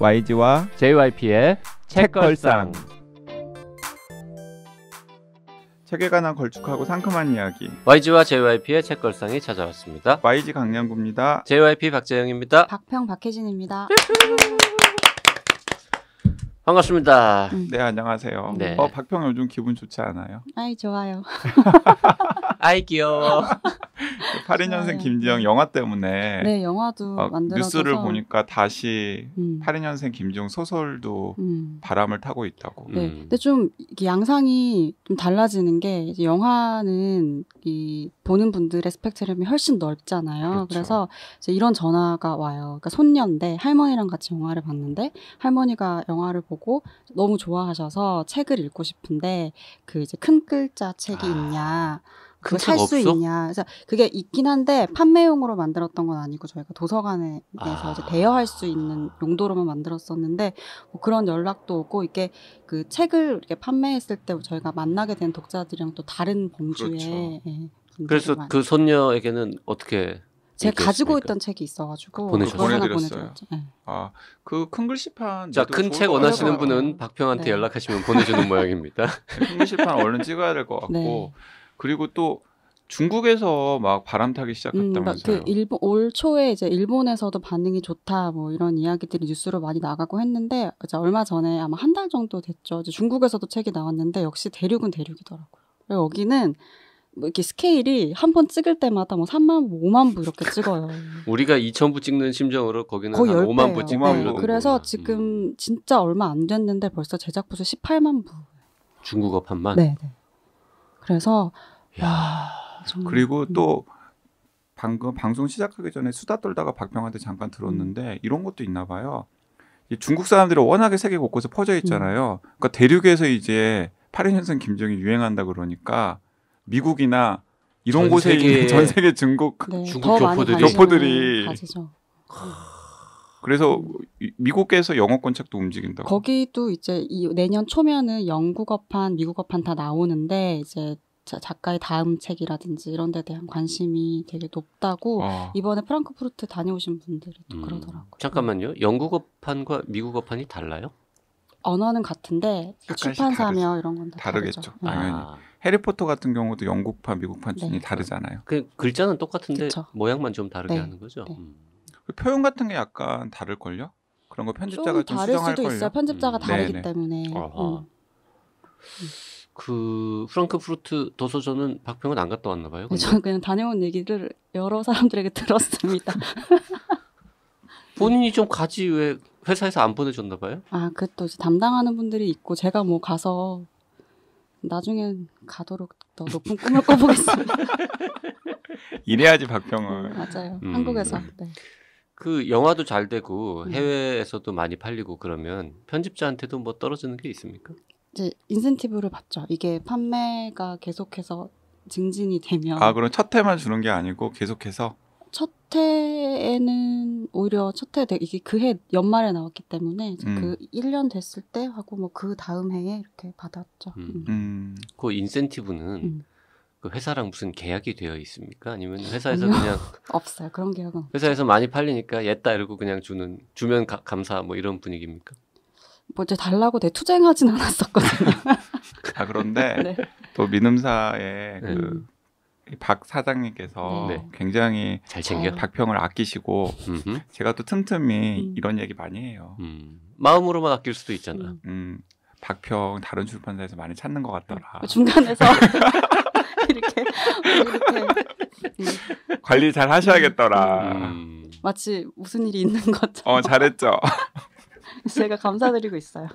YG와 JYP의 책걸상. 책에 관한 걸쭉하고 상큼한 이야기 YG와 JYP의 책걸상이 찾아왔습니다. YG 강량구입니다. JYP 박재영입니다. 박평 박혜진입니다. 반갑습니다. 음. 네 안녕하세요. 네. 어 박평 요즘 기분 좋지 않아요? 아이 좋아요. 아이 귀여워. 82년생 좋아요. 김지영 영화 때문에 네 영화도 막 만들어져서 뉴스를 보니까 다시 음, 82년생 김지영 소설도 음. 바람을 타고 있다고. 음. 네. 근데 좀 이게 양상이 좀 달라지는 게 이제 영화는 이 보는 분들의 스펙트럼이 훨씬 넓잖아요. 그렇죠. 그래서 이제 이런 전화가 와요. 그러니까 손녀인데 할머니랑 같이 영화를 봤는데 할머니가 영화를 보고 너무 좋아하셔서 책을 읽고 싶은데 그 이제 큰 글자 책이 아, 있냐. 그거 살수 없어? 있냐. 그래서 그게 있긴 한데 판매용으로 만들었던 건 아니고 저희가 도서관에서 아. 이제 대여할 수 있는 용도로만 만들었었는데 뭐 그런 연락도 오고 이게 그 책을 이렇게 판매했을 때 저희가 만나게 된 독자들이랑 또 다른 범주의 그렇죠. 예, 그래서 많- 그 손녀에게는 어떻게 제가 가지고 얘기했습니까? 있던 책이 있어가지고 보내드렸어요. 보내드렸죠. 예. 아그 큰 글씨판 자, 내도 큰 좋을 책것 원하시는. 분은 박평한테 네. 연락하시면 보내주는 모양입니다. 큰 글씨판 얼른 찍어야 될 것 같고 네. 그리고 또 중국에서 막 바람 타기 음, 시작했다면서요. 막그 일본 올 초에 이제 일본에서도 반응이 좋다 뭐 이런 이야기들이 뉴스로 많이 나가고 했는데 이제 얼마 전에 아마 한 달 정도 됐죠. 이제 중국에서도 책이 나왔는데 역시 대륙은 대륙이더라고요. 여기는 뭐 이렇게 스케일이 한 번 찍을 때마다 뭐 3만 부, 5만 부 이렇게 찍어요. 우리가 2,000부 찍는 심정으로 거기는 거의 한10 5만 부. 찍고 네, 그래서 거구나. 지금 진짜 얼마 안 됐는데 벌써 제작 부수 18만 부. 음, 중국어판만. 네, 네. 그래서 야. 정말 그리고 음. 또 방금 방송 시작하기 전에 수다 떨다가 박평한테 잠깐 들었는데 음. 이런 것도 있나 봐요. 이 중국 사람들이 워낙에 세계 곳곳에 퍼져 있잖아요. 그러니까 대륙에서 이제 82년생 김정이 유행한다 그러니까 미국이나 이런 전 곳에 있는 전 세계 중국 네, 중국 교포들이- 교포들이 가지죠. 그래서 이- 미국에서 영어권 책도 움직인다고. 거기도 이제 이 내년 초면은 영국어판, 미국어판 다 나오는데 이제 자- 작가의 다음 책이라든지 이런 데 대한 관심이 되게 높다고 어. 이번에 프랑크푸르트 다녀오신 분들이 또 음, 그러더라고요. 잠깐만요. 영국어판과 미국어판이 달라요? 언어는 같은데 출판사며 이런 건다 다르겠죠. 네. 당연히. 아, 해리포터 같은 경우도 영국판, 미국판 네. 순이 다르잖아요. 그 글자는 똑같은데 그쵸. 모양만 좀 다르게 네. 하는 거죠. 네. 음. 그 표현 같은 게 약간 다를걸요? 그런 거 편집자가 좀 좀, 다를 수정할 수도 걸요. 있어요. 편집자가 음, 다르기 네네. 때문에. 음. 그 프랑크푸르트 도서전은 박평은 안 갔다 왔나 봐요. 네, 근데 저는 그냥 다녀온 얘기를 여러 사람들에게 들었습니다. 본인이 좀 가지 왜 회사에서 안 보내줬나 봐요? 아, 그 또 담당하는 분들이 있고 제가 뭐 가서 나중엔 가도록 더 높은 꿈을 꿔보겠습니다. 이래야지 음, 박평은. 맞아요. 음. 한국에서. 네. 그 영화도 잘 되고 음. 해외에서도 많이 팔리고 그러면 편집자한테도 뭐 떨어지는 게 있습니까? 이제 인센티브를 받죠. 이게 판매가 계속해서 증진이 되면 아 그럼 첫 해만 주는 게 아니고 계속해서 첫 해에는 오히려 첫 해 이게 그 해 연말에 나왔기 때문에 이제 음. 그 1년 됐을 때 하고 뭐 그 다음 해에 이렇게 받았죠. 음. 음. 음, 그 인센티브는 음. 그 회사랑 무슨 계약이 되어 있습니까? 아니면 회사에서 아니요. 그냥 없어요. 그런 계약은 없- 회사에서 많이 팔리니까 옛다 이러고 그냥 주는 주면 가- 감사 뭐 이런 분위기입니까? 뭐 이제 달라고 내 투쟁하진 않았었거든요. 아 그런데 네. 또 민음사의 네. 그박 사장님께서 네. 굉장히 잘 챙겨. 아. 박평을 아끼시고 음흠. 제가 또 틈틈이 음. 이런 얘기 많이 해요. 음. 마음으로만 아낄 수도 있잖아. 음. 음, 박평 다른 출판사에서 많이 찾는 것 같더라. 중간에서 이렇게 이렇게 음, 관리 잘 하셔야겠더라. 음. 마치 무슨 일이 있는 것처럼 어 잘했죠. 제가 감사드리고 있어요.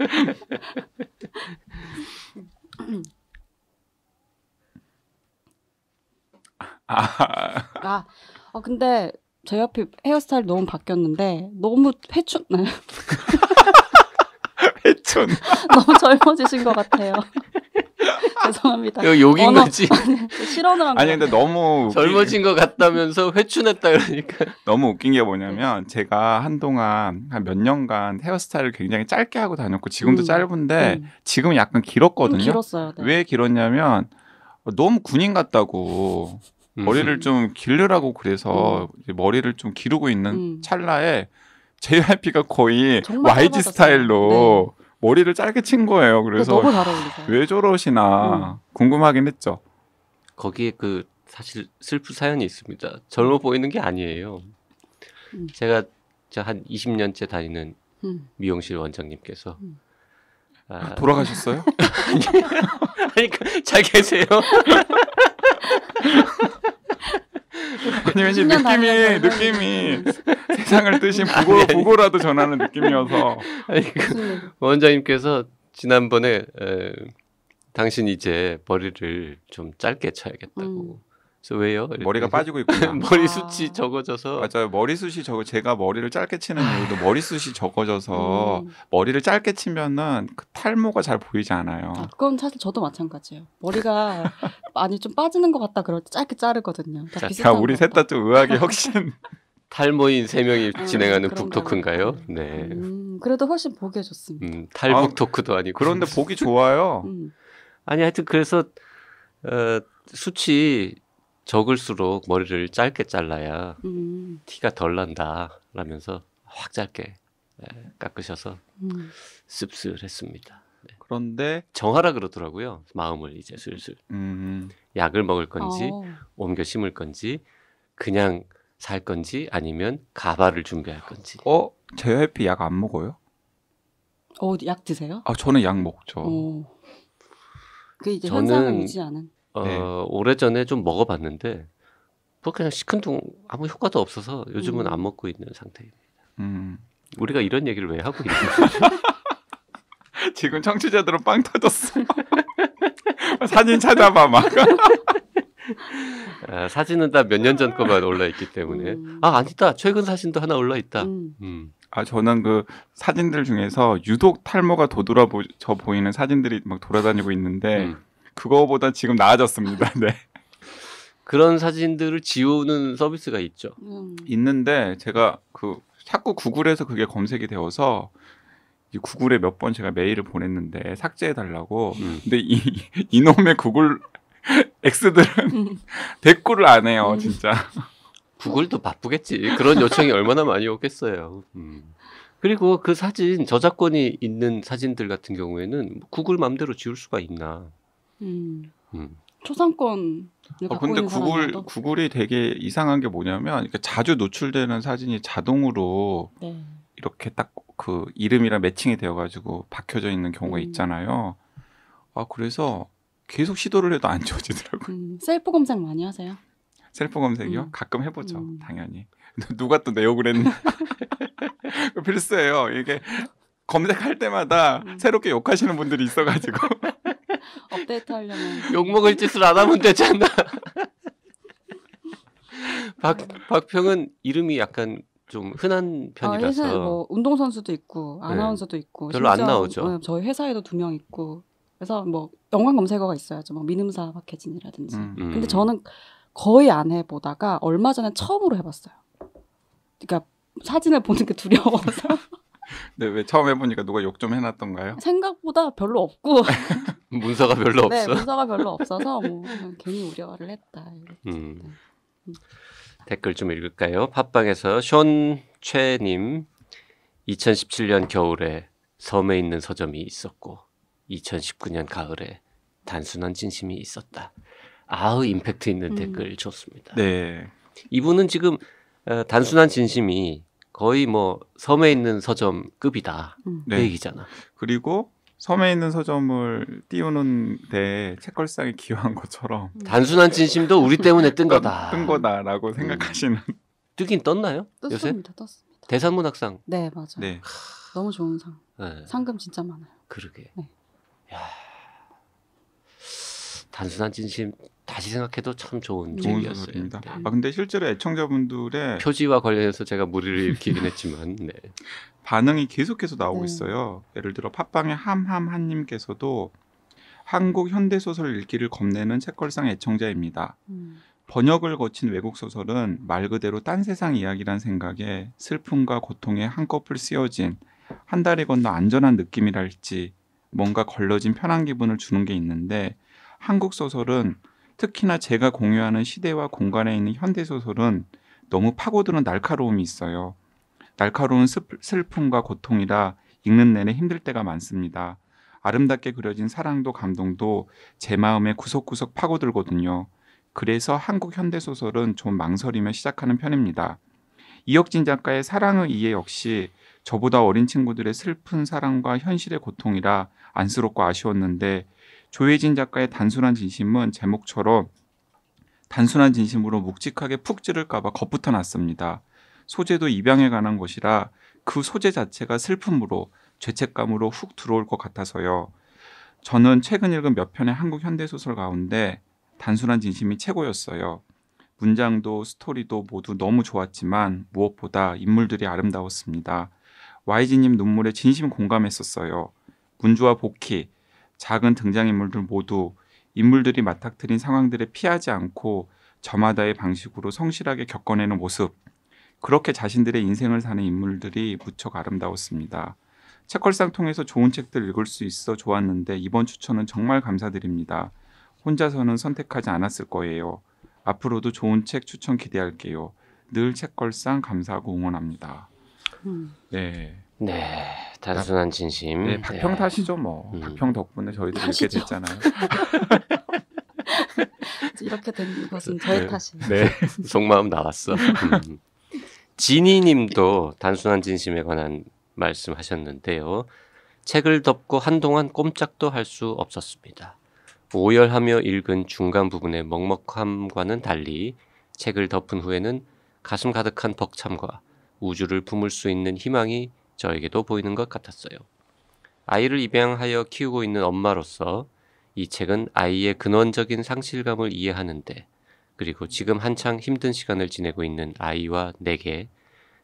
아, 아, 어, 근데 제 옆에 헤어스타일 너무 바뀌었는데 너무 회춘 네, 회춘. 너무 젊어지신 것 같아요. 죄송합니다. 이거 욕인 언어- 거지. 실언을 한 아니. 근데 너무 젊어진 것 같다면서 회춘했다 그러니까. 너무 웃긴 게 뭐냐면 제가 한동안 한 몇 년간 헤어스타일을 굉장히 짧게 하고 다녔고 지금도 음, 짧은데 음. 지금은 약간 좀 길었거든요. 길었어요. 네. 왜 길었냐면 너무 군인 같다고 음. 머리를 좀 기르라고 그래서 이제 머리를 좀 기르고 있는 음. 찰나에 JYP가 거의 YG 짧아졌어요. 스타일로 머리를 짧게 친 거예요. 그래서 그래서 너무 잘 어울리세요. 왜 저러시나 궁금하긴 했죠. 거기에 그 사실 슬픈 사연이 있습니다. 젊어 보이는 게 아니에요. 음. 제가 저한 20년째 다니는 음. 미용실 원장님께서 음. 아, 돌아가셨어요? 아니 그, 잘 계세요. 아니 왠지 20년 느낌이 느낌이 세상을 뜨신 아니, 부고 아니. 부고라도 전하는 느낌이어서 아니 그? 원장님께서 지난번에 에, 당신 이제 머리를 좀 짧게 쳐야겠다고. 음. 그래서 왜요? 머리가 빠지고 있구나. 머리 아. 숱이 적어져서 맞아요. 머리숱이 적어 제가 머리를 짧게 치는 이유도 머리숱이 적어져서 음. 머리를 짧게 치면은 그 탈모가 잘 보이지 않아요. 아, 그건 사실 저도 마찬가지예요. 머리가 많이 좀 빠지는 것 같다 그럴 때 짧게 자르거든요. 다 자, 비슷한 자, 우리 것셋다 좀 의학의 혁신. 탈모인 세 명이 음, 진행하는 북토크인가요? 네. 음, 그래도 훨씬 보기에 좋습니다. 음, 탈북 토크도 아니고. 그런데 보기 좋아요. 음. 아니 하여튼 그래서 어, 수치 적을수록 머리를 짧게 잘라야 음. 티가 덜 난다 라면서 확 짧게 예, 깎으셔서 음. 씁쓸했습니다. 그런데 정하라 그러더라고요. 마음을 이제 슬슬 음, 약을 먹을 건지 어. 옮겨 심을 건지 그냥 살 건지 아니면 가발을 준비할 건지. 어 JYP 약안 먹어요? 어, 약 드세요? 아 저는 약 먹죠. 어. 그 이제 저는- 현상을 유지하는. 어, 네. 오래전에 좀 먹어봤는데 뭐 그냥 시큰둥 아무 효과도 없어서 요즘은 음. 안 먹고 있는 상태입니다. 음. 우리가 이런 얘기를 왜 하고 있는 거죠? 지금 청취자들은 빵 터졌어. 사진 찾아봐 막. 아, 사진은 다 몇 년 전 거만 올라 있기 때문에 음. 아 아니다 최근 사진도 하나 올라 있다. 음. 음. 아 저는 그 사진들 중에서 유독 탈모가 도드라져 보이는 사진들이 막 돌아다니고 있는데 음. 그거보다 지금 나아졌습니다. 네. 그런 사진들을 지우는 서비스가 있죠. 음. 있는데 제가 그 자꾸 구글에서 그게 검색이 되어서 이 구글에 몇 번 제가 메일을 보냈는데 삭제해 달라고. 음. 근데 이 이놈의 구글 X들은 음. 댓글을 안 해요, 음. 진짜. 구글도 바쁘겠지. 그런 요청이 얼마나 많이 오겠어요. 음. 그리고 그 사진 저작권이 있는 사진들 같은 경우에는 구글 맘대로 지울 수가 있나. 음. 음. 초상권. 어, 근데 구글 구글이 되게 이상한 게 뭐냐면 이렇게 자주 노출되는 사진이 자동으로 네. 이렇게 딱 그 이름이랑 매칭이 되어가지고 박혀져 있는 경우가 음. 있잖아요. 아 그래서 계속 시도를 해도 안 지워지더라고요. 음. 셀프 검색 많이 하세요? 셀프 검색이요? 음. 가끔 해보죠, 음. 당연히. 누가 또 내 욕을 했나? 필수예요. 이게 검색할 때마다 음. 새롭게 욕하시는 분들이 있어가지고 업데이트 하려면 욕 먹을 짓을 안 하면 되잖아. 박 박평은 이름이 약간 좀 흔한 아, 회사에 편이라서 뭐 운동 선수도 있고 네. 아나운서도 있고 별로 안 나오죠. 네, 저희 회사에도 두 명 있고 그래서 뭐 연관 검색어가 있어야죠. 뭐 민음사 박혜진이라든지. 음. 음. 근데 저는 거의 안 해보다가 얼마 전에 처음으로 해봤어요. 그러니까 사진을 보는 게 두려워서 네, 왜 처음 해보니까 누가 욕 좀 해놨던가요? 생각보다 별로 없고 문서가 별로 네, 없어. 문서가 별로 없어서 뭐 괜히 우려를 했다. 이랬지. 음. 댓글 좀 읽을까요? 팟빵에서 션 최님 2017년 겨울에 섬에 있는 서점이 있었고 2019년 가을에 단순한 진심이 있었다. 아우 임팩트 있는 음. 댓글 좋습니다. 네. 이분은 지금 어, 단순한 진심이 거의 뭐 섬에 있는 서점급이다. 음. 그 네. 얘기잖아. 그리고 섬에 있는 서점을 띄우는 데 책걸상에 기여한 것처럼 단순한 진심도 우리 때문에 뜬 거다. 뜬 거다라고 생각하시는. 뜨긴 떴나요? 요새 떴습니다, 떴습니다. 대산문학상. 네, 맞아요. 네. 너무 좋은 상. 네. 상금 진짜 많아요. 그러게. 네. 야. 단순한 진심 다시 생각해도 참 좋은 좋은. 소설입니다. 네. 아 근데 실제로 애청자분들의 표지와 관련해서 제가 무리를 일으키긴 했지만, 네. 반응이 계속해서 나오고 네. 있어요. 예를 들어 팟빵의 함함한님께서도 한국 현대 소설 읽기를 겁내는 책걸상 애청자입니다. 음. 번역을 거친 외국 소설은 말 그대로 딴 세상 이야기란 생각에 슬픔과 고통에 한꺼풀 씌어진 한 달이 건너 안전한 느낌이랄지 뭔가 걸러진 편한 기분을 주는 게 있는데 한국 소설은 특히나 제가 공유하는 시대와 공간에 있는 현대 소설은 너무 파고드는 날카로움이 있어요. 날카로운 슬- 슬픔과 고통이라 읽는 내내 힘들 때가 많습니다. 아름답게 그려진 사랑도 감동도 제 마음에 구석구석 파고들거든요. 그래서 한국 현대 소설은 좀 망설이며 시작하는 편입니다. 이혁진 작가의 사랑의 이해 역시 저보다 어린 친구들의 슬픈 사랑과 현실의 고통이라 안쓰럽고 아쉬웠는데 조혜진 작가의 단순한 진심은 제목처럼 단순한 진심으로 묵직하게 푹 찌를까봐 겁부터 났습니다. 소재도 입양에 관한 것이라 그 소재 자체가 슬픔으로 죄책감으로 훅 들어올 것 같아서요. 저는 최근 읽은 몇 편의 한국 현대 소설 가운데 단순한 진심이 최고였어요. 문장도 스토리도 모두 너무 좋았지만 무엇보다 인물들이 아름다웠습니다. YG님 눈물에 진심 공감했었어요. 문주와 복희, 작은 등장인물들 모두 인물들이 맞닥뜨린 상황들에 피하지 않고 저마다의 방식으로 성실하게 겪어내는 모습. 그렇게 자신들의 인생을 사는 인물들이 무척 아름다웠습니다. 책걸상 통해서 좋은 책들 읽을 수 있어 좋았는데 이번 추천은 정말 감사드립니다. 혼자서는 선택하지 않았을 거예요. 앞으로도 좋은 책 추천 기대할게요. 늘 책걸상 감사하고 응원합니다. 음. 네. 네, 단순한 진심. 네, 박평 탓이죠 뭐. 음. 박평 덕분에 저희도 이렇게. 됐잖아요. 이렇게 된 것은 저의 네. 탓이에요. 네. 속마음 나왔어. 음. 지니님도 단순한 진심에 관한 말씀하셨는데요. 책을 덮고 한동안 꼼짝도 할 수 없었습니다. 오열하며 읽은 중간 부분의 먹먹함과는 달리 책을 덮은 후에는 가슴 가득한 벅참과 우주를 품을 수 있는 희망이 저에게도 보이는 것 같았어요. 아이를 입양하여 키우고 있는 엄마로서 이 책은 아이의 근원적인 상실감을 이해하는데 그리고 지금 한창 힘든 시간을 지내고 있는 아이와 내게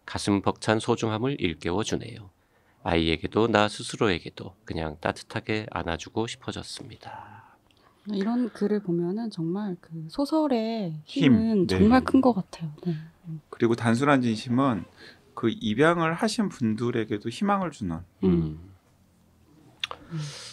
가슴 벅찬 소중함을 일깨워 주네요. 아이에게도 나 스스로에게도 그냥 따뜻하게 안아주고 싶어졌습니다. 이런 글을 보면은 정말 그 소설의 힘, 힘은 네. 정말 큰 것 같아요. 네. 그리고 단순한 진심은 그 입양을 하신 분들에게도 희망을 주는 음.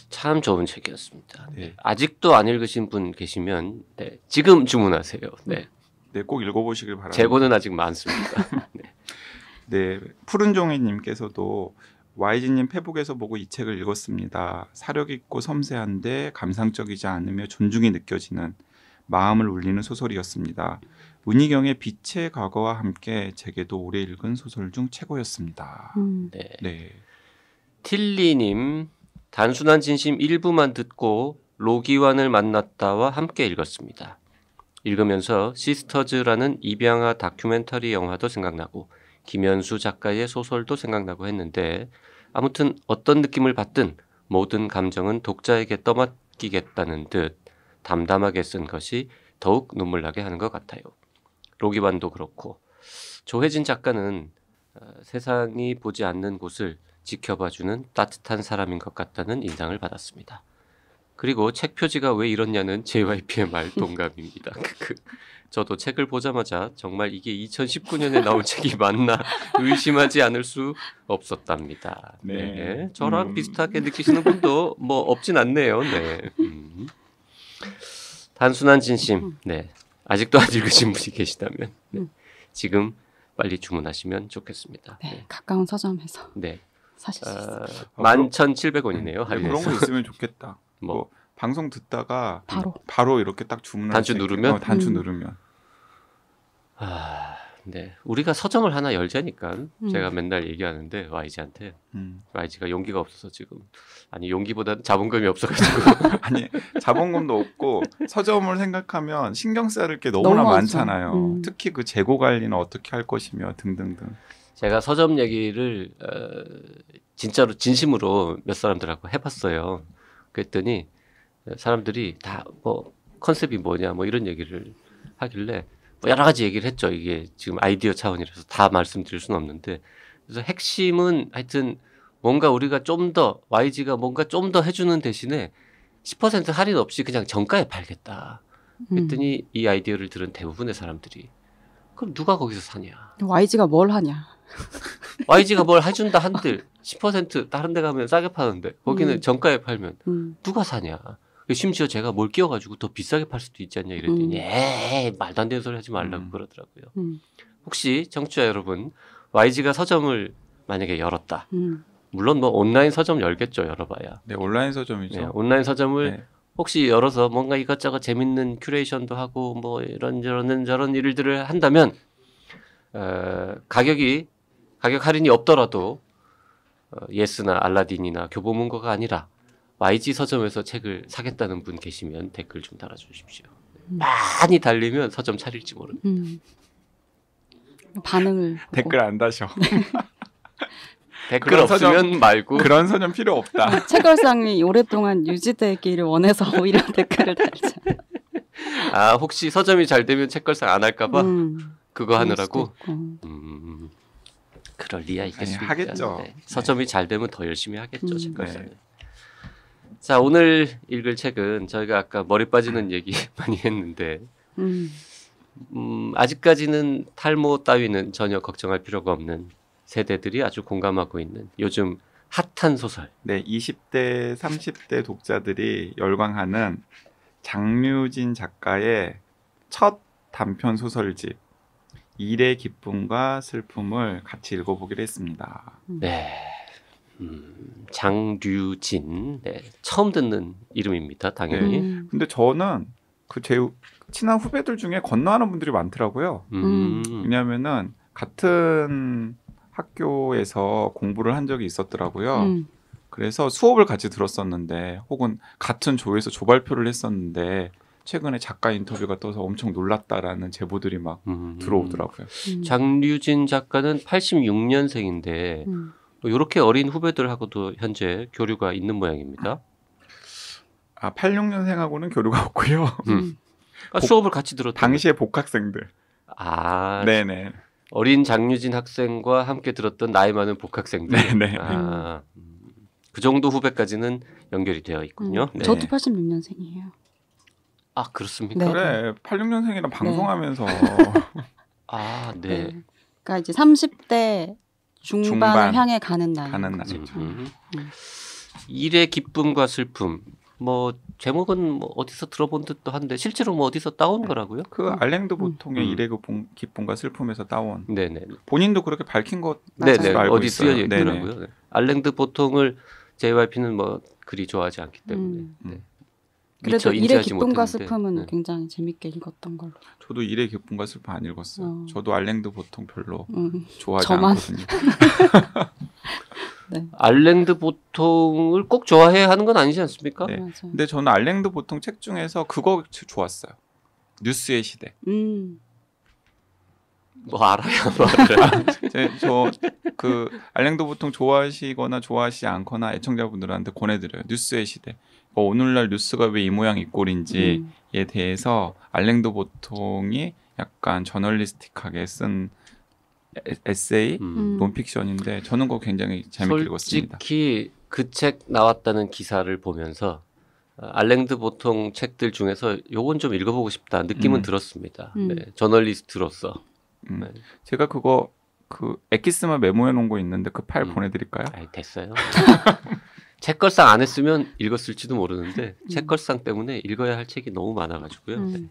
참 좋은 책이었습니다. 네. 아직도 안 읽으신 분 계시면 네, 지금 주문하세요. 네. 네, 꼭 읽어보시길 바랍니다. 재고는 아직 많습니다. 네, 푸른 종이님께서도 YG님 페북에서 보고 이 책을 읽었습니다. 사력 있고 섬세한데 감상적이지 않으며 존중이 느껴지는 마음을 울리는 소설이었습니다. 문희경의 빛의 과거와 함께 제게도 오래 읽은 소설 중 최고였습니다. 음. 네. 네, 틸리님 단순한 진심 일부만 듣고 로기완을 만났다와 함께 읽었습니다. 읽으면서 시스터즈라는 입양아 다큐멘터리 영화도 생각나고 김현수 작가의 소설도 생각나고 했는데 아무튼 어떤 느낌을 받든 모든 감정은 독자에게 떠맡기겠다는 듯 담담하게 쓴 것이 더욱 눈물 나게 하는 것 같아요. 로기완도 그렇고 조혜진 작가는 어, 세상이 보지 않는 곳을 지켜봐주는 따뜻한 사람인 것 같다는 인상을 받았습니다. 그리고 책 표지가 왜 이렇냐는 JYP의 말 동감입니다. 저도 책을 보자마자 정말 이게 2019년에 나온 책이 맞나 의심하지 않을 수 없었답니다. 네. 네. 저랑 음. 비슷하게 느끼시는 분도 뭐 없진 않네요. 네. 음. 단순한 진심. 네. 아직도 안 읽으신 분이 계시다면 네. 음. 지금 빨리 주문하시면 좋겠습니다. 네, 네. 가까운 서점에서 네. 사실. 어, 11,700원이네요. 네, 그런 거 있으면 좋겠다. 뭐 뭐 방송 듣다가 바로. 바로 이렇게 딱 주문할 단추. 누르면? 어, 단추 음. 누르면 아, 네. 우리가 서점을 하나 열자니까 음. 제가 맨날 얘기하는데 YG한테 음. YG가 용기가 없어서 지금 아니 용기보다 자본금이 없어가지고 아니 자본금도 없고 서점을 생각하면 신경 써야 게 너무나 너무. 많잖아요. 음. 특히 그 재고 관리는 어떻게 할 것이며 등등등. 제가 서점 얘기를 어, 진짜로 진심으로 몇 사람들하고 해봤어요. 그랬더니 사람들이 다 뭐 컨셉이 뭐냐 뭐 이런 얘기를 하길래 뭐 여러 가지 얘기를 했죠. 이게 지금 아이디어 차원이라서 다 말씀드릴 수는 없는데 그래서 핵심은 하여튼 뭔가 우리가 좀 더 YG가 뭔가 좀 더 해주는 대신에 10% 할인 없이 그냥 정가에 팔겠다. 음. 했더니 이 아이디어를 들은 대부분의 사람들이 그럼 누가 거기서 사냐? YG가 뭘 하냐? YG가 뭘 해준다 한들 10% 다른 데 가면 싸게 파는데 거기는 음. 정가에 팔면 음. 누가 사냐? 심지어 제가 뭘 끼워가지고 더 비싸게 팔 수도 있지 않냐 이랬더니 음. 에이 말도 안 되는 소리 하지 말라고 음. 그러더라고요. 음. 혹시 청취자 여러분 YG가 서점을 만약에 열었다. 음. 물론 뭐 온라인 서점 열겠죠. 열어봐야. 네, 온라인 서점이죠. 네, 온라인 서점을 네. 혹시 열어서 뭔가 이것저것 재밌는 curation도 하고 뭐 이런 저런 저런 일들을 한다면 어, 가격이 가격 할인이 없더라도 어, 예스나 알라딘이나 교보문고가 아니라 YG 서점에서 책을 사겠다는 분 계시면 댓글 좀 달아주십시오. 음. 많이 달리면 서점 차릴지 모릅니다. 음. 반응을 보고. 댓글 안 다셔. 댓글 그런 없으면 서점- 말고 그런 서점 필요 없다. 책걸상이 오랫동안 유지되기를 원해서 오히려 댓글을 달자. 아 혹시 서점이 잘 되면 책걸상 안 할까봐 음, 그거 하느라고 그럴 수도 있고. 음, 그럴 리야 있겠습니까? 네. 하겠죠. 서점이 잘 되면 더 열심히 하겠죠, 음. 책걸상이. 네. 자, 오늘 읽을 책은 저희가 아까 머리 빠지는 얘기 많이 했는데 음, 음, 아직까지는 탈모 따위는 전혀 걱정할 필요가 없는 세대들이 아주 공감하고 있는 요즘 핫한 소설. 네, 20대, 30대 독자들이 열광하는 장류진 작가의 첫 단편 소설집 일의 기쁨과 슬픔을 같이 읽어보기로 했습니다. 네. 음, 장류진. 네. 처음 듣는 이름입니다, 당연히. 음, 근데 저는 그 제 친한 후배들 중에 건너하는 분들이 많더라고요. 음. 왜냐하면은 같은 학교에서 공부를 한 적이 있었더라고요. 음, 그래서 수업을 같이 들었었는데 혹은 같은 조에서 조발표를 했었는데 최근에 작가 인터뷰가 떠서 엄청 놀랐다라는 제보들이 막 음. 들어오더라고요. 음, 장류진 작가는 86년생인데 음, 이렇게 어린 후배들하고도 현재 교류가 있는 모양입니다. 아, 86년생하고는 교류가 없고요. 음. 아, 복- 수업을 같이 들었던 당시에 복학생들. 아 네네. 어린 장유진 학생과 함께 들었던 나이 많은 복학생들. 네네. 아, 음. 그 정도 후배까지는 연결이 되어 있군요. 음, 네. 저도 86년생이에요. 아 그렇습니까? 네. 그래 86년생이랑 방송하면서 아 네. 네. 그러니까 이제 30대 중반을 중반. 향해 가는 나이. 가는 음, 나이죠. 음. 음. 일의 기쁨과 슬픔. 뭐 제목은 뭐 어디서 들어본 듯도 한데 실제로 뭐 어디서 따온 거라고요? 그 알랭드 보통의 음. 일의 기쁨, 기쁨과 슬픔에서 따온 네네. 본인도 그렇게 밝힌 것 맞아요. 네네. 알고 어디 있어요. 쓰여 네네. 있더라고요. 네. 알랭드 보통을 JYP는 뭐 그리 좋아하지 않기 때문에. 음. 네. 그래도 일의 기쁨과. 슬픔은 네. 굉장히 재밌게 읽었던 걸로. 저도 일의 기쁨과 슬픔 안 읽었어요. 어. 저도 알랭드 보통 별로 음. 좋아하지 저만. 않거든요. 알랭드 보통을 꼭 좋아해야 하는 건 아니지 않습니까? 네. 맞아요. 근데 저는 알랭드 보통 책 중에서 그거 좋았어요. 뉴스의 시대. 음. 뭐 알아야 말이야. 저그 알랭드 보통 좋아하시거나 좋아하시지 않거나 애청자분들한테 권해드려요. 뉴스의 시대. 뭐 오늘날 뉴스가 왜 이 모양 이 꼴인지에 음. 대해서 알랭드 보통이 약간 저널리스틱하게 쓴 에- 에세이, 음. 논픽션인데 저는 그거 굉장히 재밌게 읽었습니다. 솔직히 그 책 나왔다는 기사를 보면서 어, 알랭드 보통 책들 중에서 요건 좀 읽어보고 싶다 느낌은 음. 들었습니다. 음. 네, 저널리스트로서. 음. 네. 제가 그거 그 엑기스만 메모해 놓은 거 있는데 그 파일 음. 보내드릴까요? 아이 됐어요. 책걸상 안 했으면 읽었을지도 모르는데 음. 책걸상 때문에 읽어야 할 책이 너무 많아가지고요. 네. 음.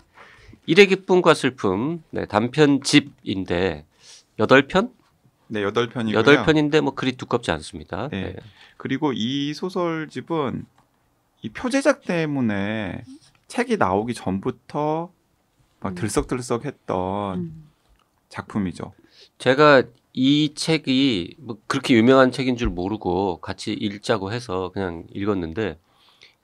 일의 기쁨과 슬픔 네, 단편집인데 여덟 편? 네, 여덟 편이고요. 여덟 편인데 뭐 그리 두껍지 않습니다. 네. 네. 그리고 이 소설집은 이 표제작 때문에 책이 나오기 전부터 막 음. 들썩들썩했던 음. 작품이죠. 제가 이 책이 뭐 그렇게 유명한 책인 줄 모르고 같이 읽자고 해서 그냥 읽었는데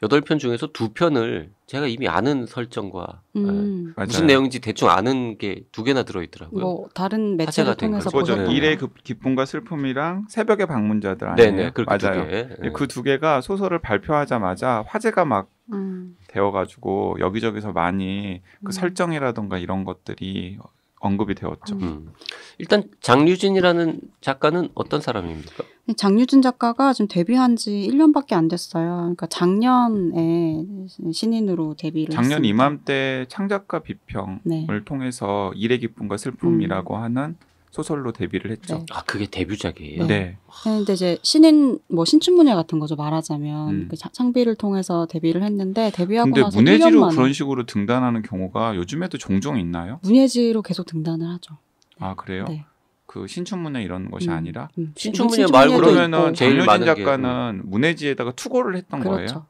여덟 편 중에서 두 편을 제가 이미 아는 설정과 예, 음. 맞아요. 무슨 내용인지 대충 아는 게 두 개나 들어있더라고요. 뭐 다른 매체를 된 통해서. 보셨던 일의 거. 그 기쁨과 슬픔이랑 새벽의 방문자들 아니에요? 네네 맞아요. 두 개. 예. 그두 개가 소설을 발표하자마자 화제가 막 음. 되어가지고 여기저기서 많이 그 음. 설정이라던가 이런 것들이 언급이 되었죠. 음. 일단 장류진이라는 작가는 어떤 사람입니까? 장유진 작가가 지금 데뷔한 지 1년밖에 안 됐어요. 그러니까 작년에 신인으로 데뷔를 작년 했습니다. 이맘때 창작가 비평을 네. 통해서 일의 기쁨과 슬픔이라고 하는 소설로 데뷔를 했죠. 네. 아 그게 데뷔작이에요. 네. 근데 이제 신인 뭐 신춘문예 같은 거죠 말하자면 음. 그 자- 창비를 통해서 데뷔를 했는데 데뷔하고 근데 나서 1년 문예지로 만에 그런 식으로 등단하는 경우가 요즘에도 종종 있나요? 문예지로 계속 등단을 하죠. 아 그래요? 네. 그 신춘문예 이런 것이 음. 아니라 음. 신춘문예 말고도 그러면은 있고. 제일 장효진 많은 게, 작가는 문해지에다가 투고를 했던 거예요. 그렇죠.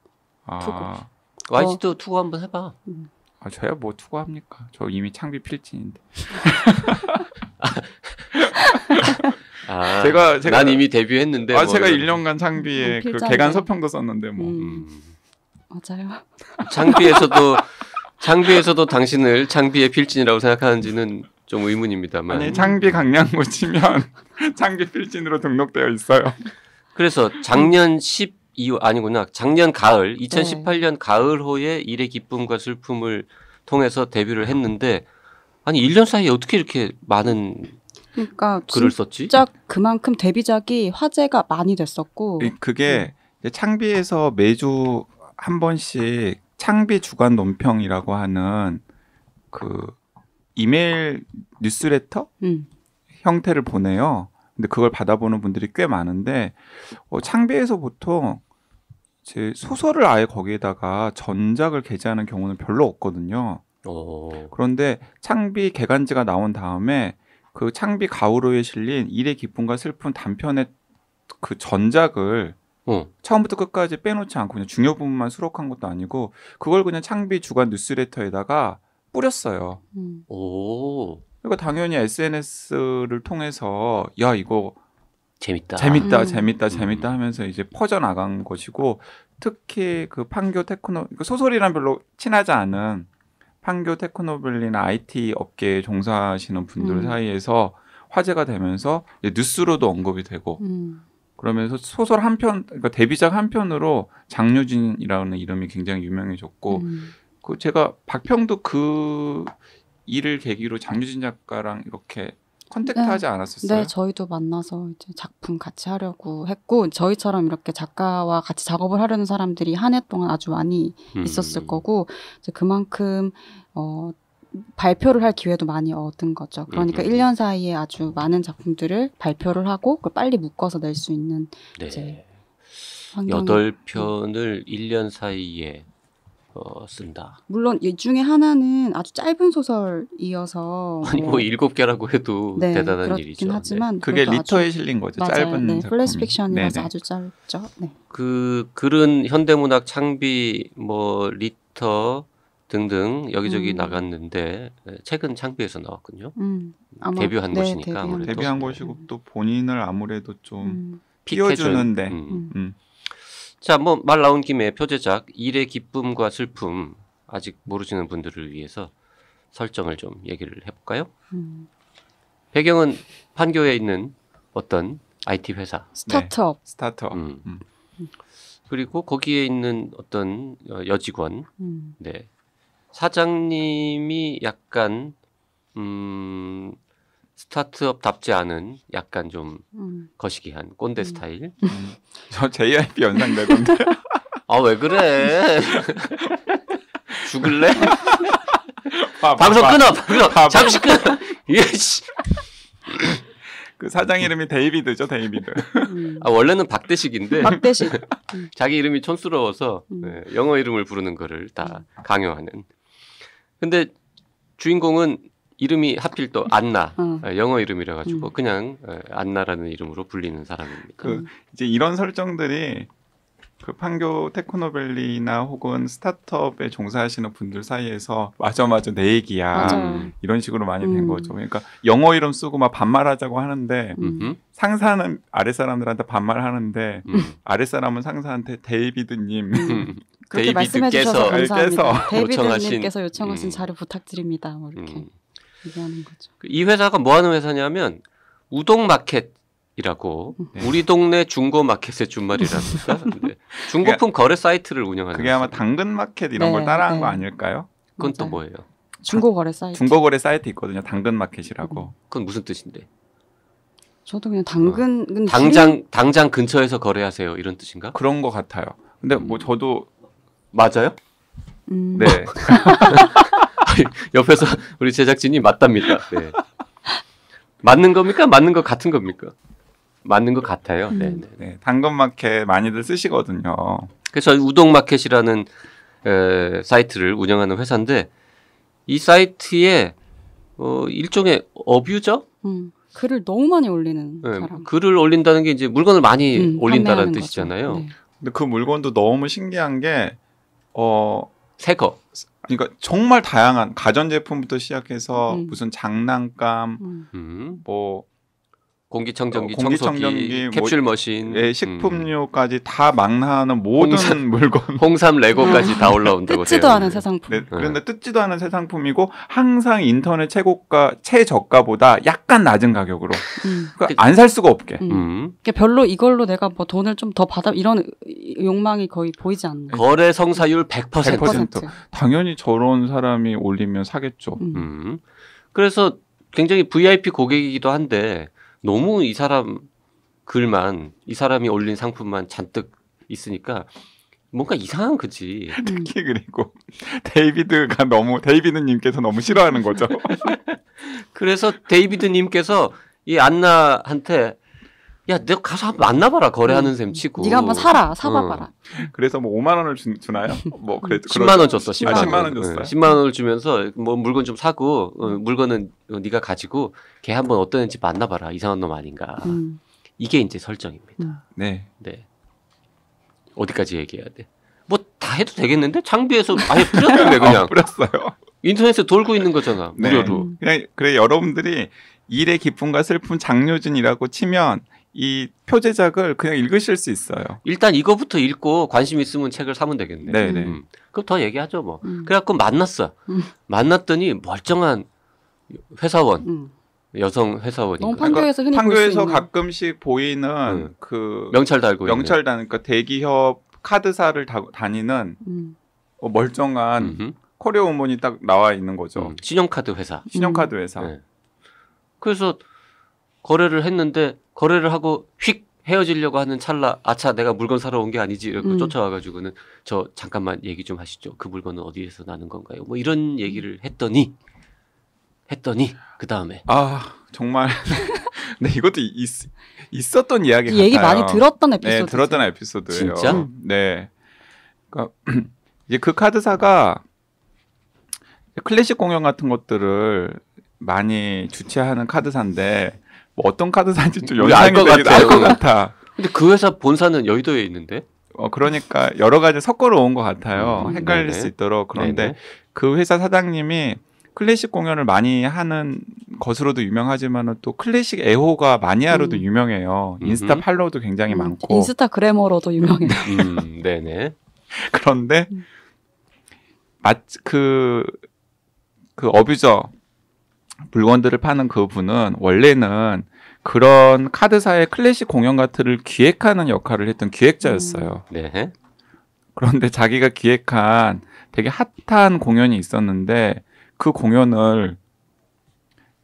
아, YG도 투고 한번 해봐. 아, 저야 뭐 투고합니까? 저 이미 창비 필진인데. 아, 제가 제가 난 이미 데뷔했는데. 아 뭐 제가 이런. 1년간 창비에 음, 그. 개간 서평도 썼는데 뭐. 음. 음. 맞아요. 창비에서도 창비에서도 당신을 창비의 필진이라고 생각하는지는 좀 의문입니다만. 아니 창비 강량고 치면 창비 필진으로 등록되어 있어요. 그래서 작년 12월 아니구나. 작년 가을 네. 2018년 가을호에 일의 기쁨과 슬픔을 통해서 데뷔를 했는데 아니 1년 사이에 어떻게 이렇게 많은 그러니까 글을 썼지? 진짜 그만큼 데뷔작이 화제가 많이 됐었고 이- 그게 이제 창비에서 매주 한 번씩 창비 주간 논평이라고 하는 그 이메일 뉴스레터 음. 형태를 보내요. 근데 그걸 받아보는 분들이 꽤 많은데 어, 창비에서 보통 제 소설을 아예 거기에다가 전작을 게재하는 경우는 별로 없거든요. 어. 그런데 창비 개간지가 나온 다음에 그 창비 가우로에 실린 일의 기쁨과 슬픔 단편의 그 전작을 어. 처음부터 끝까지 빼놓지 않고 그냥 중요 부분만 수록한 것도 아니고 그걸 그냥 창비 주간 뉴스레터에다가 뿌렸어요. 음. 오. 그러니까 당연히 SNS를 통해서 야 이거 재밌다. 재밌다, 음. 재밌다, 재밌다 하면서 이제 퍼져 나간 것이고 특히 그 판교 테크노 그 소설이랑 별로 친하지 않은 판교 테크노빌리나 IT 업계에 종사하시는 분들 음. 사이에서 화제가 되면서 이제 뉴스로도 언급이 되고 음. 그러면서 소설 한 편, 그러니까 데뷔작 한 편으로 장유진이라는 이름이 굉장히 유명해졌고 음. 그 제가 박평도 그 일을 계기로 장유진 작가랑 이렇게 컨택트하지 않았었어요. 네, 저희도 만나서 이제 작품 같이 하려고 했고 저희처럼 이렇게 작가와 같이 작업을 하려는 사람들이 한 해 동안 아주 많이 음. 있었을 거고 이제 그만큼 어 발표를 할 기회도 많이 얻은 거죠. 그러니까 음. 1년 사이에 아주 많은 작품들을 발표를 하고 그걸 빨리 묶어서 낼 수 있는 네. 이제 환경이 여덟 편을 1년 사이에 어, 쓴다. 물론 이 중에 하나는 아주 짧은 소설이어서 아니 뭐 일곱 개라고 해도 네, 대단한 그렇긴 일이죠. 네. 하지만 그게 그래도 아주- 릿터에 실린 거죠. 맞아요. 짧은 네. flash fiction이라서 네네. 아주 짧죠. 네. 그 글은 현대문학 창비 뭐 리터 등등 여기저기 음. 나갔는데 네, 책은 창비에서 나왔군요. 음, 아마- 데뷔한 네, 곳이니까 데뷔한. 데뷔한 것이고 또 본인을 아무래도 좀 음, 띄워주는데. 음. 자, 뭐 말 나온 김에 표제작 일의 기쁨과 슬픔 아직 모르시는 분들을 위해서 설정을 좀 얘기를 해볼까요? 음. 배경은 판교에 있는 어떤 IT 회사. startup. Startup. 음. 음. 그리고 거기에 있는 어떤 어, 여직원, 음. 네 사장님이 약간 음, startup답지 않은 약간 좀 음. 거시기한 꼰대 음. 스타일. 음. 저 JYP 연상되던데. 아 왜 그래? 죽을래? 봐, 방송 봐. 끊어, 끊어. 봐봐. 잠시 끊어. 예, 씨. 그 사장 이름이 데이비드죠, 데이비드. 음. 아, 원래는 박대식인데 박대식. 자기 이름이 촌스러워서 음. 네, 영어 이름을 부르는 거를 다 강요하는. 근데 주인공은 이름이 하필 또 안나. 어. 예, 영어 이름이라 가지고 음. 그냥 예, 안나라는 이름으로 불리는 사람입니다. 그 이제 이런 설정들이 그 판교 테크노밸리나 혹은 startup에 종사하시는 분들 사이에서 맞아 맞아 내 얘기야 맞아요. 음. 이런 식으로 많이 된 음. 거죠. 그러니까 영어 이름 쓰고 막 반말하자고 하는데 음. 상사는 아랫 사람들한테 반말하는데 음. 아랫 사람은 상사한테 데이비드님 음. 그렇게 말씀해 주셔서 데이비드께서 감사합니다. 께서 데이비드님께서 요청하신 음. 자료 부탁드립니다. 뭐 이렇게 음. 얘기하는 거죠. 이 회사가 뭐 하는 회사냐면 우동 마켓이라고 네. 우리 동네 중고 마켓의 준말이랍니까? 네. 중고품 거래 사이트를 운영하는 그게 아마. 당근 마켓 이런 네, 걸 따라한 네. 거 아닐까요? 그건 또 맞아요. 뭐예요? 중고 거래 사이트. 중고 거래 사이트 있거든요. 당근 마켓이라고. 그건 무슨 뜻인데? 저도 그냥 당근 은 당장 당장 근처에서 거래하세요 이런 뜻인가? 그런 거 같아요. 근데 뭐 음. 저도 맞아요? 음. 네 옆에서 우리 제작진이 맞답니다. 네. 맞는 겁니까? 맞는 것 같은 겁니까? 맞는 것 같아요. 음. 네, 네. 네, 당근 마켓 많이들 쓰시거든요. 그래서 우동 마켓이라는 에, 사이트를 운영하는 회사인데 이 사이트에 어, 일종의 어뷰저 음. 글을 너무 많이 올리는 네, 사람. 글을 올린다는 게 이제 물건을 많이 음, 올린다는 뜻이잖아요. 네. 근데 그 물건도 너무 신기한 게 어. 새 거. 그러니까 정말 다양한 가전 제품부터 시작해서 음. 무슨 장난감 음. 음. 뭐 공기청정기, 어, 공기청정기, 청소기, 뭐, 캡슐 머신, 예, 식품류까지 다 망라하는 모든 홍삼. 물건 음, 홍삼 레고까지 다 올라온다고 뜯지도. 않은 새 상품. 네, 그런데 뜯지도 않은 새 상품이고 항상 인터넷 최고가 최저가보다 약간 낮은 가격으로 음. 그러니까 안 살 수가 없게 음. 음. 그러니까 별로 이걸로 내가 뭐 돈을 좀 더 받아 이런 욕망이 거의 보이지 않는. 거래 성사율 100%. 100%. 100%. 당연히 저런 사람이 올리면 사겠죠. 음. 음. 그래서 굉장히 VIP 고객이기도 한데 너무 이 사람 글만 이 사람이 올린 상품만 잔뜩 있으니까 뭔가 이상한 거지. 음. 특히 그리고 데이비드가 너무 데이비드님께서 너무 싫어하는 거죠. 그래서 데이비드님께서 이 안나한테 야, 너 가서 한번 만나봐라 거래하는 셈 치고. 네가 한번 사라, 사봐봐라. 그래서 뭐 5만 원을 주, 주나요? 뭐 그래 10만 원 줬어. 10만, 아, 원. 10만 원 줬어요. 10만 원을 주면서 뭐 물건 좀 사고 어, 물건은 어, 네가 가지고 걔 한번 어떠는지 만나봐라. 이상한 놈 아닌가. 음. 이게 이제 설정입니다. 음. 네. 네. 어디까지 얘기해야 돼? 뭐 다 해도 되겠는데 장비에서 아예 뿌렸는데 그냥 어, 뿌렸어요. 인터넷에 돌고 있는 거잖아 네. 무료로. 음. 그냥 그래 여러분들이 일의 기쁨과 슬픔 장료진이라고 치면 이 표제작을 그냥 읽으실 수 있어요. 일단 이거부터 읽고 관심 있으면 책을 사면 되겠네. 네, 네. 음. 그럼 더 얘기하죠 뭐. 음. 그래갖고 만났어. 음. 만났더니 멀쩡한 회사원, 음. 여성 회사원인가. 판교에서 수 판교에서. 가끔씩 보이는 음. 그 명찰 달고 명찰. 다니까 대기업 카드사를 다, 다니는 음. 어, 멀쩡한 음흠. 코리아 우먼이 딱 나와 있는 거죠. 음, 신용카드 회사. 신용카드 회사. 네. 그래서 거래를 했는데 거래를 하고 휙 헤어지려고 하는 찰나 아차 내가 물건 사러 온 게 아니지 이렇게 음. 쫓아와가지고는 저 잠깐만 얘기 좀 하시죠 그 물건은 어디에서 나는 건가요 뭐 이런 얘기를 했더니 했더니 그 다음에 아 정말 네 이것도 있, 있었던 이야기 이 얘기 같아요. 많이 들었던 에피소드. 네 들었던 에피소드예요. 진짜? 네. 그러니까 이제 그 카드사가 클래식 공연 같은 것들을 많이 주최하는 카드사인데 뭐 어떤 카드 사인지 좀 우리 알 연상이 같아요. 알것 같아. 근데 그 회사 본사는 여의도에 있는데 어 그러니까 여러 가지 섞어로 온 것 같아요. 음, 헷갈릴 네네. 수 있도록 그런데 네네. 그 회사 사장님이 클래식 공연을 많이 하는 것으로도 유명하지만 또 클래식 애호가 마니아로도 음. 유명해요. 인스타 음흠. 팔로우도 굉장히 음, 많고 인스타 그래머로도 유명해. 음, 네네 그런데 음. 마그 그 어뷰저 물건들을 파는 그 분은 원래는 그런 카드사의 클래식 공연 같은를 기획하는 역할을 했던 기획자였어요. 네 그런데 자기가 기획한 되게 핫한 공연이 있었는데 그 공연을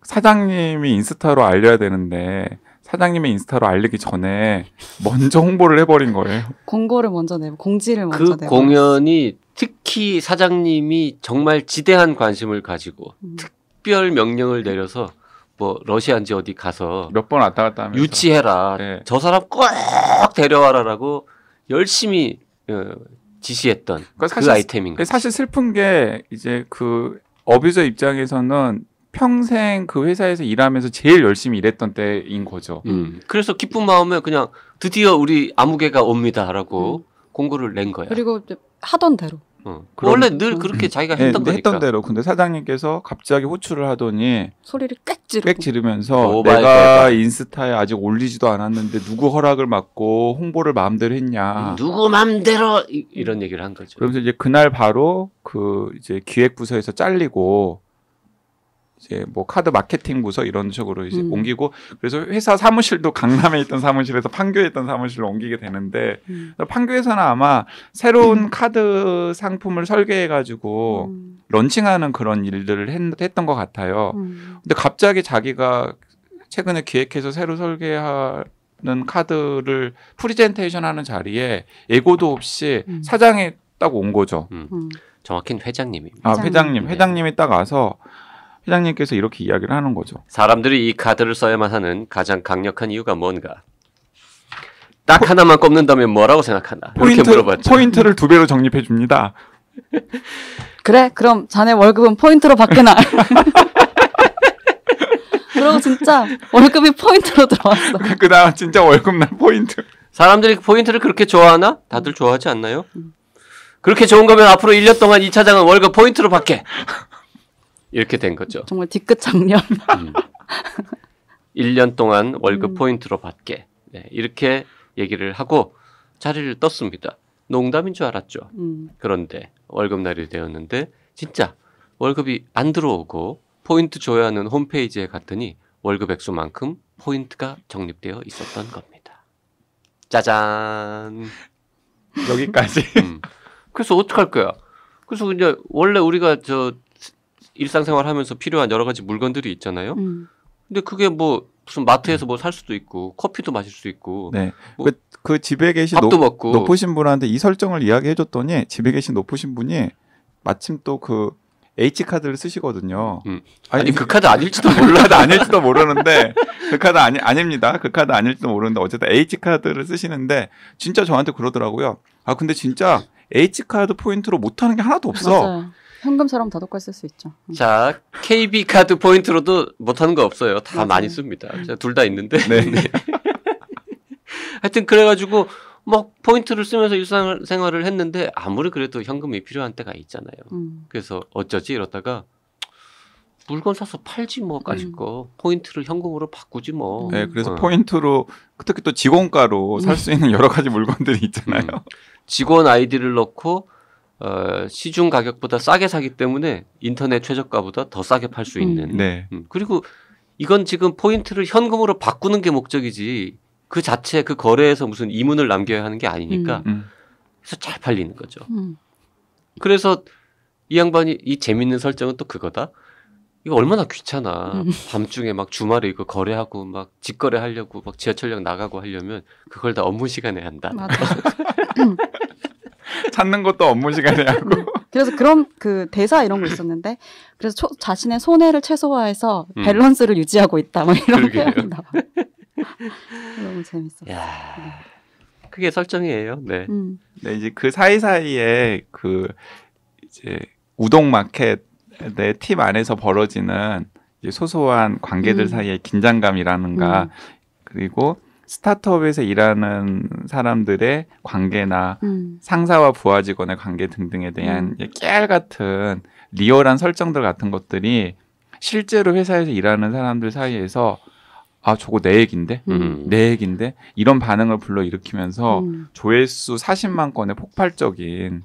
사장님이 인스타로 알려야 되는데 사장님의 인스타로 알리기 전에 먼저 홍보를 해버린 거예요. 공고를 먼저 내고 공지를 먼저 그 내고. 공연이 특히 사장님이 정말 지대한 관심을 가지고 음. 특 별 명령을 내려서 뭐 러시아인지 어디 가서 몇 번 왔다 갔다 하면서 유치해라. 네. 저 사람 꼭 데려와라라고 열심히 어, 지시했던 그러니까 그 사실- 아이템인 거죠. 사실 슬픈 게 이제 그 어뷰저 입장에서는 평생 그 회사에서 일하면서 제일 열심히 일했던 때인 거죠. 음. 그래서 기쁜 마음에 그냥 드디어 우리 아무개가 옵니다라고 공고를 낸 거야. 그리고 하던 대로. 어. 그럼- 원래 늘 음. 그렇게 자기가 네, 했던 거니까. 했던 대로. 근데 사장님께서 갑자기 호출을 하더니 소리를 꽥 지르고. 빽 지르면서 내가. 인스타에 아직 올리지도 않았는데 누구 허락을 받고 홍보를 마음대로 했냐. 누구 이, 이런 얘기를 한 거죠. 그러면서 이제 그날 바로 그 이제 기획 부서에서 잘리고 이제 뭐 카드 마케팅 부서 이런 식으로 이제 음. 옮기고 그래서 회사 사무실도 강남에 있던 사무실에서 판교에 있던 사무실로 옮기게 되는데 음. 판교에서는 아마 새로운 카드 상품을 설계해 가지고 음. launching하는 그런 일들을 했던 것 같아요. 음. 근데 갑자기 자기가 최근에 기획해서 새로 설계하는 카드를 프리젠테이션 하는 자리에 예고도 없이 음. 사장이 딱 온 거죠. 음. 음. 정확히는 회장님입니다. 아, 회장님. 회장님. 네. 회장님이 딱 와서 회장님께서 이렇게 이야기를 하는 거죠. 사람들이 이 카드를 써야만 하는 가장 강력한 이유가 뭔가? 딱 하나만 꼽는다면 뭐라고 생각하나? 이렇게 포인트, 물어봤죠. 포인트를 두 배로 적립해 줍니다. 그래, 그럼 자네 월급은 포인트로 받게나. 그리고 진짜 월급이 포인트로 들어왔어. 그다음 진짜 월급 날 포인트. 사람들이 포인트를 그렇게 좋아하나? 다들 좋아하지 않나요? 음. 그렇게 좋은 거면 앞으로 1년 동안 이 차장은 월급 포인트로 받게. 이렇게 된 거죠. 정말 뒤끝 장면. 음. 1년 동안 월급 음. 포인트로 받게. 네, 이렇게 얘기를 하고 자리를 떴습니다. 농담인 줄 알았죠. 음. 그런데 월급날이 되었는데 진짜 월급이 안 들어오고 포인트 줘야 하는 홈페이지에 갔더니 월급 액수만큼 포인트가 적립되어 있었던 겁니다. 짜잔. 여기까지. 음. 그래서 어떡할 거야? 그래서 이제 원래 우리가 저 일상생활 하면서 필요한 여러 가지 물건들이 있잖아요. 음. 근데 그게 뭐 무슨 마트에서 뭐 살 수도 있고 커피도 마실 수 있고 네. 뭐- 그, 그 집에 계신 밥도 높, 먹고 높으신 분한테 이 설정을 이야기해 줬더니 집에 계신 높으신 분이 마침 또그 H 카드를 쓰시거든요. 음. 아니 그 카드 아닐지도 그 몰라. 카드 아닐지도 모르는데 그 카드 아니 아닙니다. 그 카드 아닐지도 모르는데 어쨌든 H 카드를 쓰시는데 진짜 저한테 그러더라고요. 아 근데 진짜 H 카드 포인트로 못하는 게 하나도 없어. 맞아요. 현금처럼 다독할 쓸수 있죠. 음. 자 KB 카드 포인트로도 못하는 거 없어요. 다 맞아요. 많이 씁니다. 둘 다 있는데. 네. 하여튼 그래가지고 막 포인트를 쓰면서 일상생활을 했는데 아무리 그래도 현금이 필요한 때가 있잖아요. 음. 그래서 어쩌지 이러다가 물건 사서 팔지 뭐까지 음. 거 포인트를 현금으로 바꾸지 뭐. 네, 그래서 어. 포인트로 특히 또 직원가로 살 수 있는 여러 가지 물건들이 있잖아요. 음. 직원 아이디를 넣고 어, 시중 가격보다 싸게 사기 때문에 인터넷 최저가보다 더 싸게 팔수 음. 있는. 네. 음, 그리고 이건 지금 포인트를 현금으로 바꾸는 게 목적이지 그 자체 그 거래에서 무슨 이문을 남겨야 하는 게 아니니까 음. 그래서 잘 팔리는 거죠. 음. 그래서 이 양반이 이 재밌는 설정은 또 그거다. 이거 얼마나 귀찮아. 음. 밤중에 막 주말에 이거 거래하고 막 직거래 하려고 막 지하철역 나가고 하려면 그걸 다 업무 시간에 한다. 맞아. 찾는 것도 업무 시간에 하고. 그래서 그런 그 대사 이런 거 있었는데 그래서 초- 자신의 손해를 최소화해서 음. 밸런스를 유지하고 있다. 뭐 이런. 표현이 나와. 너무 재밌어. 야, 그게 설정이에요. 네. 음. 네, 이제 그 사이 사이에 그 이제 우동 마켓의 팀 안에서 벌어지는 이제 소소한 관계들 음. 사이의 긴장감이라는가 음. 그리고 스타트업에서 일하는 사람들의 관계나 음. 상사와 부하 직원의 관계 등등에 대한 음. 깨알 같은 리얼한 설정들 같은 것들이 실제로 회사에서 일하는 사람들 사이에서 아 저거 내 얘긴데 음. 내 얘긴데 이런 반응을 불러 일으키면서 음. 조회수 40만 건의 폭발적인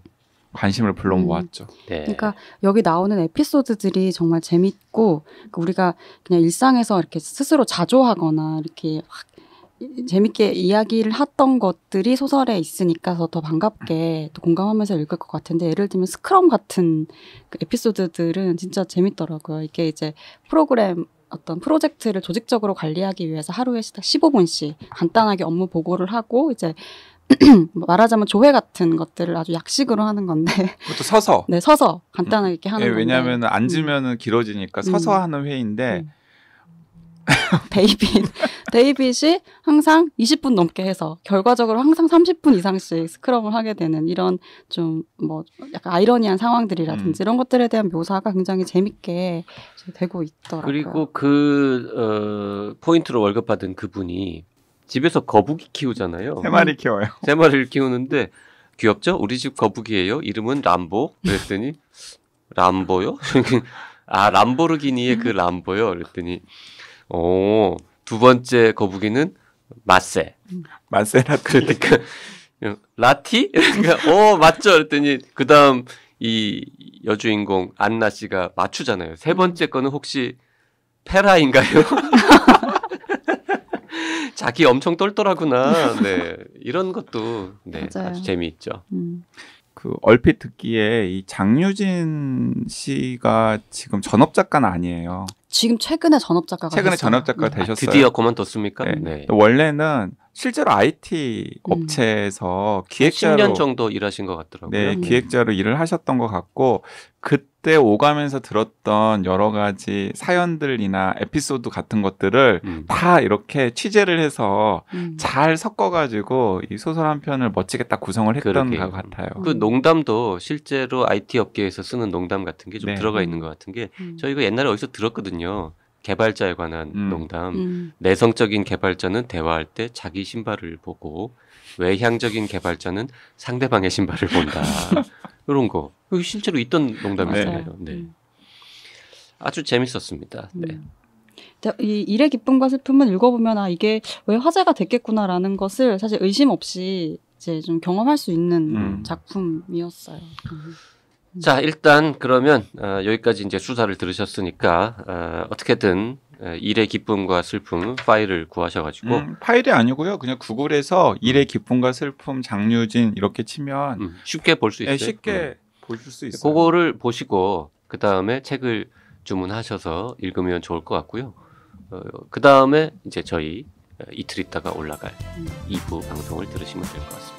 관심을 불러 음. 모았죠. 네. 그러니까 여기 나오는 에피소드들이 정말 재밌고 그 우리가 그냥 일상에서 이렇게 스스로 자조하거나 이렇게 확 이- 재밌게 이야기를 했던 것들이 소설에 있으니까 더 반갑게 또 공감하면서 읽을 것 같은데 예를 들면 스크럼 같은 그 에피소드들은 진짜 재밌더라고요. 이게 이제 프로그램 어떤 프로젝트를 조직적으로 관리하기 위해서 하루에 15분씩 간단하게 업무 보고를 하고 이제 말하자면 조회 같은 것들을 아주 약식으로 하는 건데 그것도 서서. 네, 서서 간단하게 이렇게 하는 예, 건데. 왜냐하면 앉으면은 길어지니까 서서 음. 하는 회의인데 음. 데이빗 데이빗이 항상 20분 넘게 해서 결과적으로 항상 30분 이상씩 스크럼을 하게 되는 이런 좀 뭐 약간 아이러니한 상황들이라든지 음. 이런 것들에 대한 묘사가 굉장히 재밌게 되고 있더라고요. 그리고 그 어, 포인트로 월급 받은 그분이 집에서 거북이 키우잖아요. 세 마리 키워요. 세 마리를 키우는데 귀엽죠? 우리 집 거북이에요. 이름은 람보. 그랬더니 람보요? 아 람보르기니의 그 람보요. 그랬더니 어, 두 번째 거북이는 마세. 마세라티. 그러니까 라티? 그러니까 어 맞죠. 그랬더니 그다음 이 여주인공 안나 씨가 맞추잖아요. 세 번째 거는 혹시 페라인가요? 자기 엄청 똘똘하구나. 네. 이런 것도 네, 맞아요. 아주 재미있죠. 음. 그 얼핏 듣기에 이 장유진 씨가 지금 전업 작가는 아니에요. 지금 최근에 전업 작가가 최근에 됐어요. 전업 작가 네. 되셨어요. 드디어 그만뒀습니까? 네. 네. 원래는 실제로 IT 음. 업체에서 기획자로 10년 정도 일하신 것 같더라고요. 네, 음. 기획자로 일을 하셨던 것 같고 그 때 오가면서 들었던 여러 가지 사연들이나 에피소드 같은 것들을 음. 다 이렇게 취재를 해서 음. 잘 섞어가지고 이 소설 한 편을 멋지게 딱 구성을 했던 그러게요. 것 같아요. 그 농담도 실제로 IT 업계에서 쓰는 농담 같은 게좀 네. 들어가 음. 있는 것 같은 게 음. 저 이거 옛날에 어디서 들었거든요. 개발자에 관한 음. 농담. 음. 내성적인 개발자는 대화할 때 자기 신발을 보고 외향적인 개발자는 상대방의 신발을 본다. 이런 거. 여기 실제로 있던 농담이잖아요. 맞아요. 네. 음. 아주 재밌었습니다. 네. 음. 근데 이 일의 기쁨과 슬픔은 읽어보면 아 이게 왜 화제가 됐겠구나라는 것을 사실 의심 없이 이제 좀 경험할 수 있는 음. 작품이었어요. 음. 자, 일단 그러면 어, 여기까지 이제 수사를 들으셨으니까 어, 어떻게든 어, 일의 기쁨과 슬픔 파일을 구하셔가지고 음, 파일이 아니고요. 그냥 구글에서 일의 기쁨과 슬픔 장류진 이렇게 치면 음, 쉽게 볼 수 있어요. 예, 쉽게 음. 보실 수 있어요. 그거를 보시고 그 다음에 책을 주문하셔서 읽으면 좋을 것 같고요. 어, 그 다음에 이제 저희 어, 이틀 있다가 올라갈 음. 2부 방송을 들으시면 될 것 같습니다.